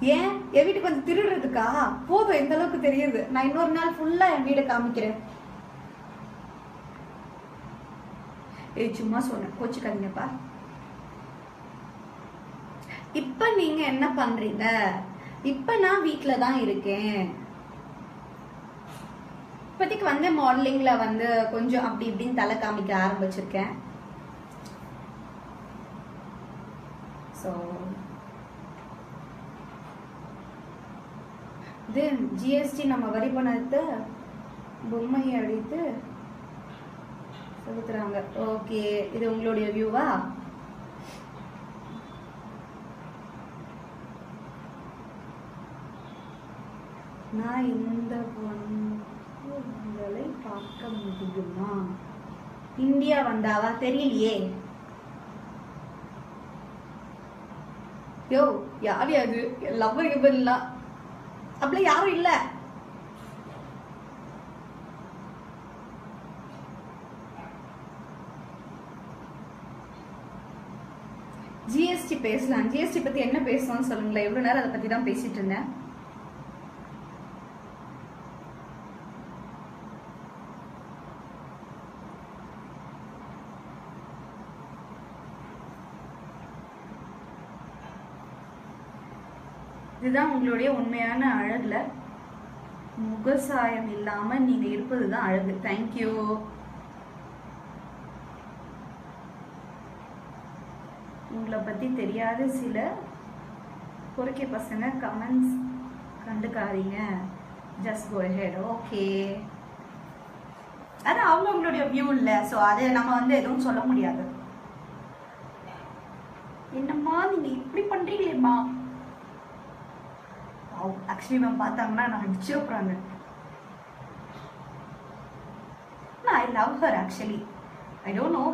ஏன்? என் வீட்டுக்கு வந்து திருடுறதுக்கா? போதும் எந்த அளவுக்கு தெரியுது? நான் இன்னொரு நாள் ஃபுல்லா என் வீடை காமிக்கிறேன். ஏய் சும்மா சொன்னேன் கோச்சுக்காதீங்கப்பா. இப்ப நீங்க என்ன பண்றீங்க? இப்ப நான் வீட்டுல தான் இருக்கேன். இப்போதைக்கு வந்து மாடலிங்ல வந்து கொஞ்சம் அப்படி இப்படின்னு தலை காமிக்க ஆரம்பிச்சிருக்கேன். ஸோ இது ஜிஎஸ்டி நம்ம வரி பணத்தை பொம்மையை அடித்து செலுத்துறாங்க. ஓகே இது உங்களுடைய வியூவா நான் இந்த பொண்ணுகளை பார்க்க முடியுமா? இந்தியா வந்தாவா? தெரியலையே. யோ யார் அது லவ்வர் கிபன்லாம் அப்படிலாம் யாரும் இல்ல. ஜிஎஸ்டி பேசலாம். ஜிஎஸ்டி பத்தி என்ன பேசணும்னு சொல்லுங்களேன். எவ்வளவு நேரம் அதை பத்தி தான் பேசிட்டு இருந்தேன். இதுதான் உங்களுடைய உண்மையான அழகுல. முகசாயம் இல்லாம நீங்க இருப்பதுதான் அழகு. தேங்க்யூ உங்களை பத்தி தெரியாத சில பொறுக்கி பசங்க கமெண்ட்ஸ் கண்டுக்காதீங்க. ஜஸ்ட் கோ ஹெட் ஓகே அது அவங்கவுங்களுடைய வியூ இல்லை ஸோ அதை நம்ம வந்து எதுவும் சொல்ல முடியாது. என்னம்மா நீங்க இப்படி பண்றீங்களேம்மா? ஆக்சுவலி மேம் பார்த்தாங்கன்னா நான் அடிச்சு நான் I love her actually I don't know